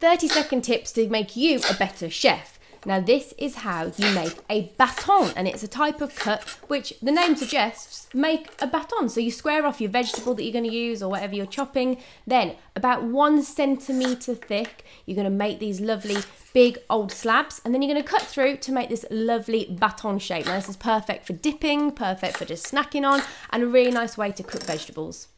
30 second tips to make you a better chef. Now, this is how you make a baton, and it's a type of cut which the name suggests make a baton. So you square off your vegetable that you're going to use or whatever you're chopping. Then, about one centimeter thick, you're going to make these lovely big old slabs, and then you're going to cut through to make this lovely baton shape. Now, this is perfect for dipping, perfect for just snacking on, and a really nice way to cook vegetables.